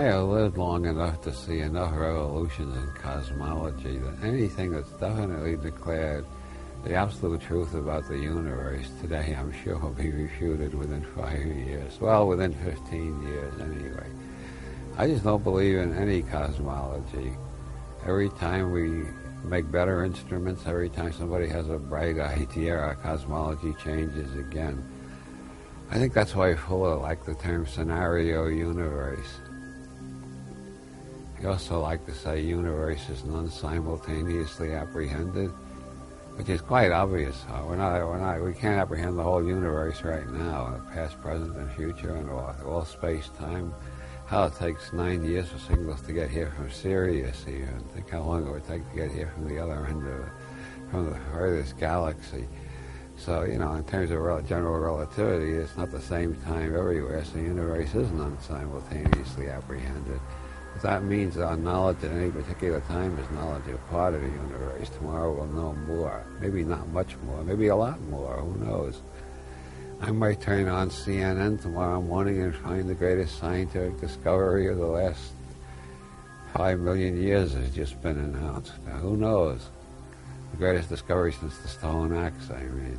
lived long enough to see enough revolutions in cosmology that anything that's definitely declared the absolute truth about the universe today, I'm sure, will be refuted within five years. Well, within 15 years, anyway. I just don't believe in any cosmology. Every time we make better instruments, every time somebody has a bright idea, our cosmology changes again. I think that's why Fuller liked the term scenario universe. He also like to say universe is non-simultaneously apprehended which is quite obvious. Uh, we're not, we're not, we can't apprehend the whole universe right now, past, present, and future, and all, all space, time. How it takes nine years for signals to get here from Sirius, even. Think how long it would take to get here from the other end of, from the furthest galaxy. So, you know, in terms of general relativity, it's not the same time everywhere, so the universe isn't simultaneously apprehended that means our knowledge at any particular time is knowledge of part of the universe. Tomorrow we'll know more. Maybe not much more. Maybe a lot more. Who knows? I might turn on CNN tomorrow morning and find the greatest scientific discovery of the last five million years has just been announced. Now, who knows? The greatest discovery since the stone axe, I mean.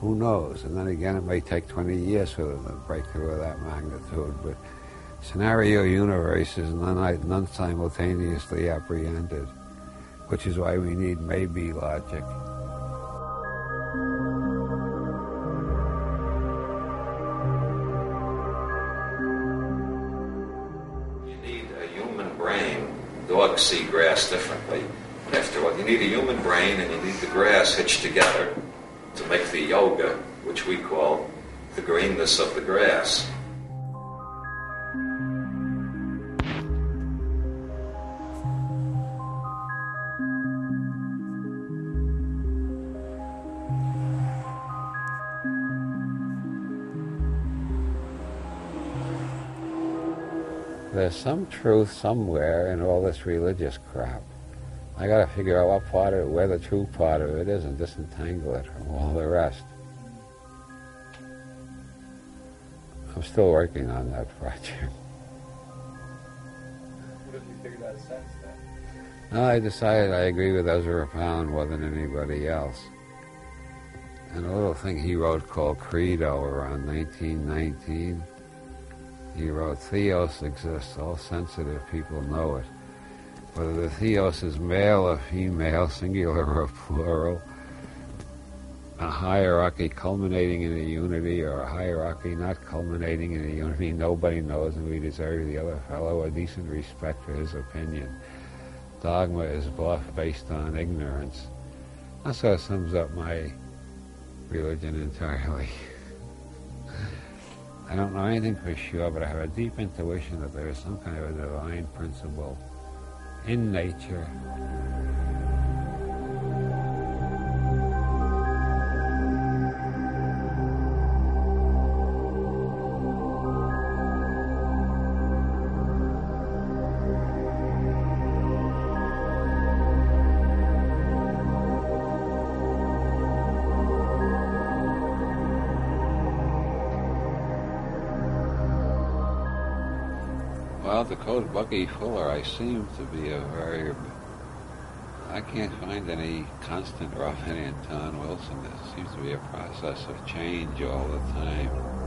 Who knows? And then again, it may take 20 years for them breakthrough of that magnitude. But Scenario universe is non simultaneously apprehended, which is why we need maybe logic. You need a human brain. Dogs see grass differently. After all, you need a human brain and you need the grass hitched together to make the yoga, which we call the greenness of the grass. There's some truth somewhere in all this religious crap. I got to figure out what part of it, where the true part of it is, and disentangle it from all the rest. I'm still working on that project. What if you figured out sense then? I decided I agree with Ezra Pound more than anybody else. And a little thing he wrote called Credo around 1919 he wrote, Theos exists, all sensitive people know it. Whether the Theos is male or female, singular or plural, a hierarchy culminating in a unity or a hierarchy not culminating in a unity, nobody knows, and we deserve the other fellow a decent respect for his opinion. Dogma is bluff based on ignorance. That sort of sums up my religion entirely. I don't know anything for sure, but I have a deep intuition that there is some kind of a divine principle in nature Well, to quote Bucky Fuller, I seem to be a very. I can't find any constant roughing in Tom Wilson. It seems to be a process of change all the time.